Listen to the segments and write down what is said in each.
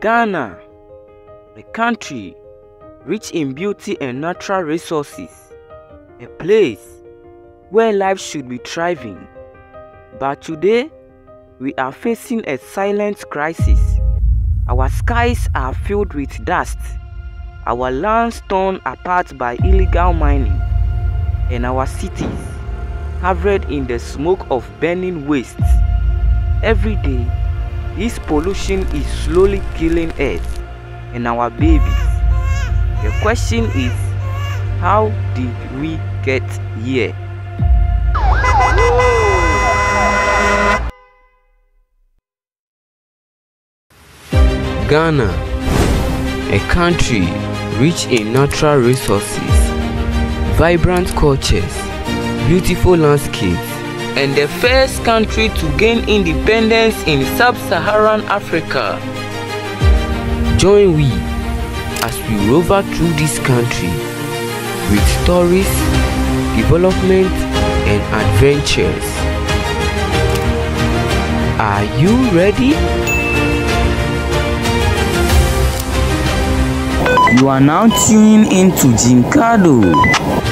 Ghana, a country rich in beauty and natural resources, a place where life should be thriving. But today, we are facing a silent crisis. Our skies are filled with dust, our lands torn apart by illegal mining, and our cities covered in the smoke of burning wastes. Every day, this pollution is slowly killing us and our babies. The question is, how did we get here? Ghana, a country rich in natural resources, vibrant cultures, beautiful landscapes, and the first country to gain independence in sub-Saharan Africa. Join we as we rover through this country with stories, development, and adventures. Are you ready? You are now tuning into Genecardo.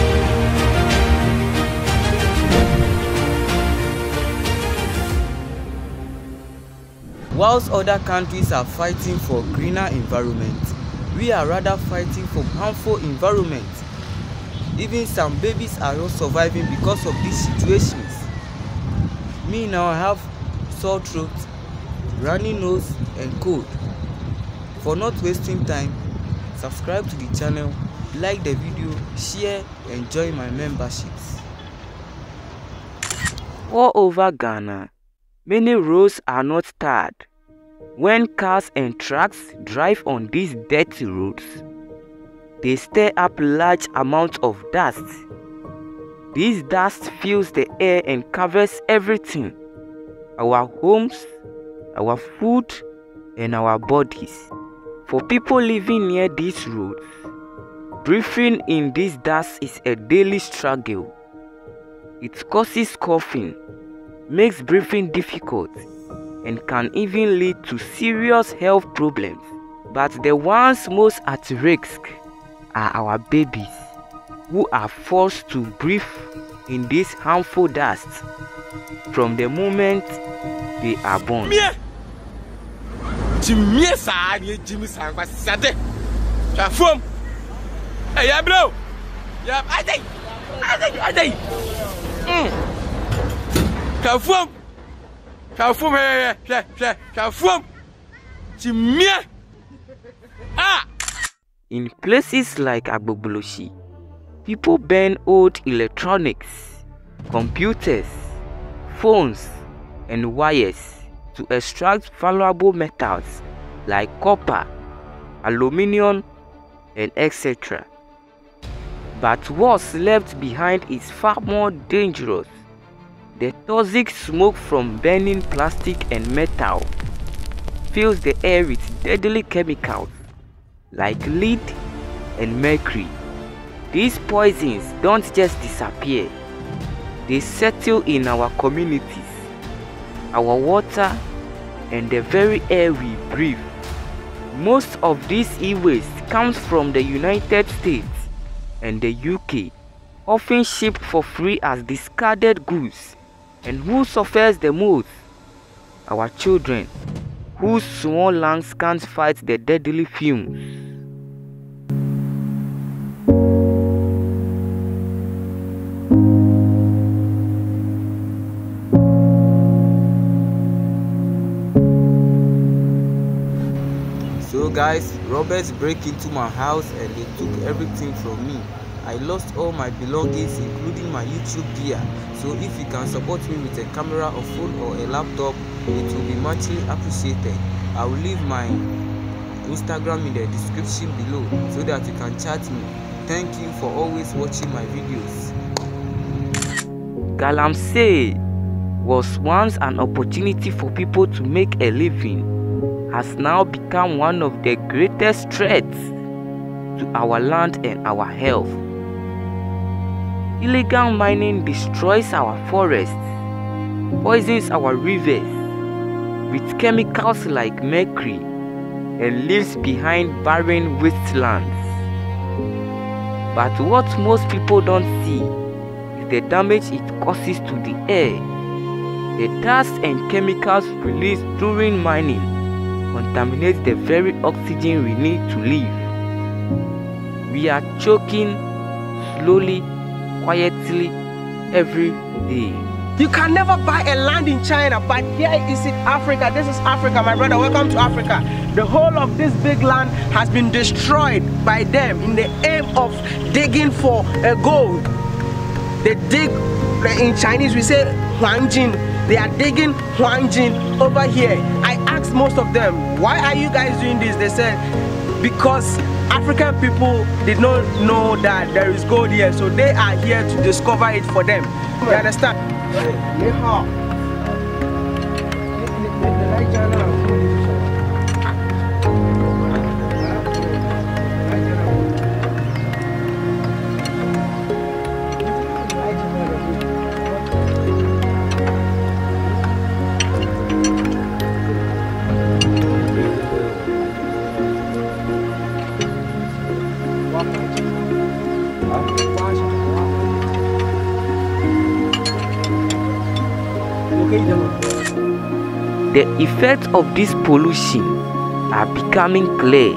Whilst other countries are fighting for greener environment, we are rather fighting for harmful environment. Even some babies are not surviving because of these situations. Me now have sore throat, runny nose and cold. For not wasting time, subscribe to the channel, like the video, share and join my memberships. All over Ghana, many roads are not tarred. When cars and trucks drive on these dirty roads, they stir up large amounts of dust. This dust fills the air and covers everything our homes, our food, and our bodies. For people living near these roads, breathing in this dust is a daily struggle. It causes coughing, makes breathing difficult, and can even lead to serious health problems. But the ones most at risk are our babies, who are forced to breathe in this harmful dust from the moment they are born. mm hwɛ fam hwɛ fam hwɛ hwɛ hwɛ hwɛ hwɛ fam ti mie a. In places like Agbogbloshie, people burn old electronics, computers, phones, and wires to extract valuable metals like copper, aluminium, and etc. But what's left behind is far more dangerous. The toxic smoke from burning plastic and metal fills the air with deadly chemicals like lead and mercury. These poisons don't just disappear, they settle in our communities, our water, and the very air we breathe. Most of this e-waste comes from the United States and the UK, often shipped for free as discarded goods. And who suffers the most? Our children, whose small lungs can't fight the deadly fumes. So guys, robbers break into my house and they took everything from me. I lost all my belongings including my YouTube gear. So if you can support me with a camera, a phone or a laptop, it will be muchly appreciated. I will leave my Instagram in the description below so that you can chat me. Thank you for always watching my videos. Galamsey was once an opportunity for people to make a living has now become one of the greatest threats to our land and our health. Illegal mining destroys our forests, poisons our rivers with chemicals like mercury, and leaves behind barren wastelands. But what most people don't see is the damage it causes to the air. The dust and chemicals released during mining contaminate the very oxygen we need to live. We are choking slowly, quietly, every day. You can never buy a land in China, but here is it Africa. This is Africa, my brother. Welcome to Africa. The whole of this big land has been destroyed by them in the aim of digging for a gold. They dig, in Chinese we say Huangjin. They are digging Huangjin over here. I asked most of them, why are you guys doing this? They said, because African people did not know that there is gold here, so they are here to discover it for them. You understand? The effects of this pollution are becoming clear.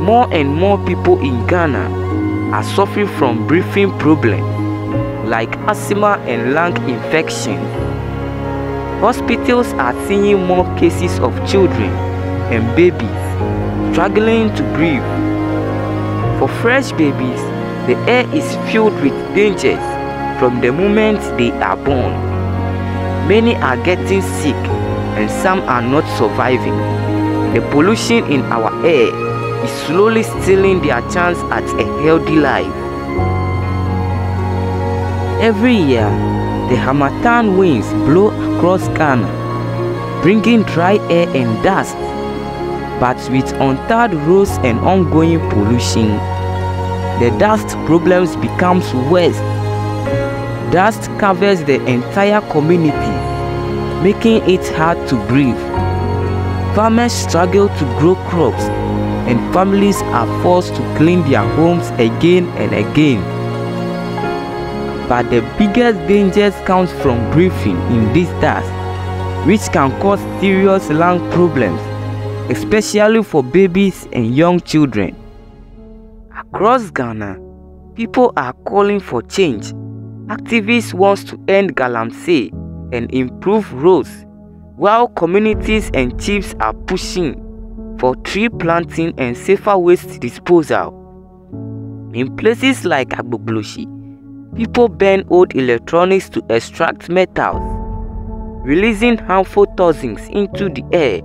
More and more people in Ghana are suffering from breathing problems like asthma and lung infection. Hospitals are seeing more cases of children and babies struggling to breathe. For fresh babies, the air is filled with dangers from the moment they are born. Many are getting sick and some are not surviving. The pollution in our air is slowly stealing their chance at a healthy life. Every year, the Harmattan winds blow across Ghana, bringing dry air and dust. But with untarred roads and ongoing pollution, the dust problems becomes worse. Dust covers the entire community making it hard to breathe. Farmers struggle to grow crops and families are forced to clean their homes again and again. But the biggest dangers comes from breathing in this dust, which can cause serious lung problems, especially for babies and young children. Across Ghana, people are calling for change. Activists want to end galamsey and improve roads, while communities and chiefs are pushing for tree planting and safer waste disposal. In places like Agbogbloshie, people burn old electronics to extract metals, releasing harmful toxins into the air.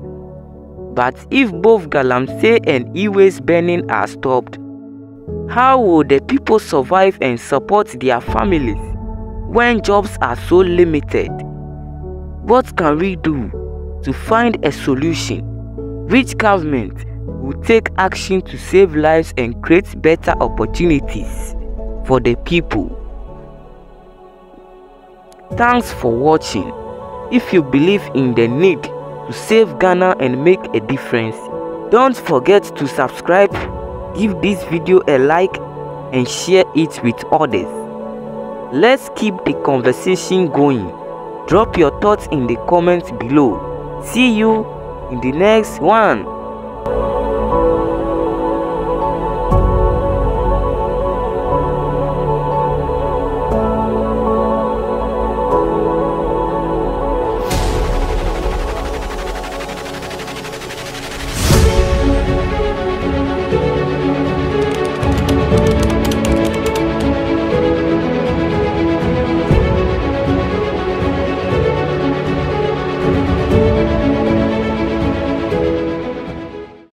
But if both galamsey and e-waste burning are stopped, how will the people survive and support their families when jobs are so limited? What can we do to find a solution? Which government will take action to save lives and create better opportunities for the people? Thanks for watching. If you believe in the need to save Ghana and make a difference, don't forget to subscribe, give this video a like and share it with others. Let's keep the conversation going. Drop your thoughts in the comments below. See you in the next one.